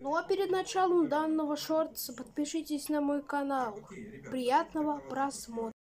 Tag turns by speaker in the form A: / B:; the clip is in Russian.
A: Ну а перед началом данного шорта подпишитесь на мой канал. Приятного просмотра.